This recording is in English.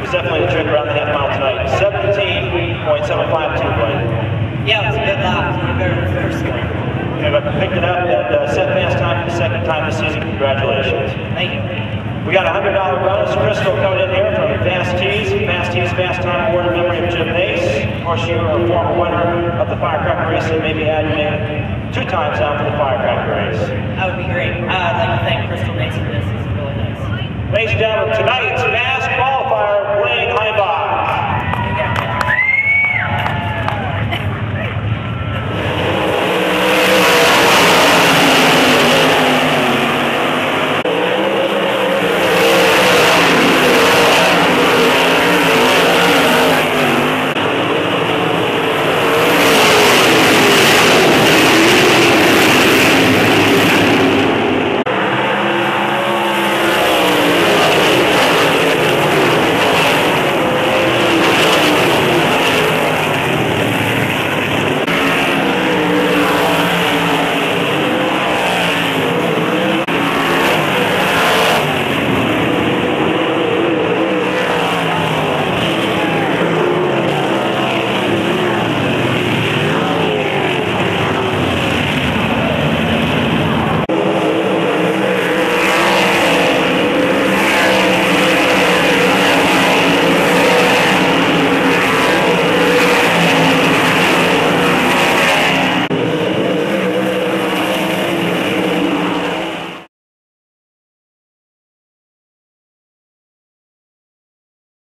was definitely a trip around the half mile tonight. 17.752 Blaine. Yeah, it was a good lap. Very better first one. You picked it up and uh, set fast time for the second time this season. Congratulations. Thank you. We got a $100 bonus crystal coming in here from Fast Tees. Fast Tees Fast Time Award in memory of Jim Mace. Of course, you were a former winner of the Firecracker race and maybe had you in two times out for the Firecracker race. That would be great. Uh, I'd like to thank Crystal Mace for this. It's really nice. Ladies and gentlemen, tonight's Fast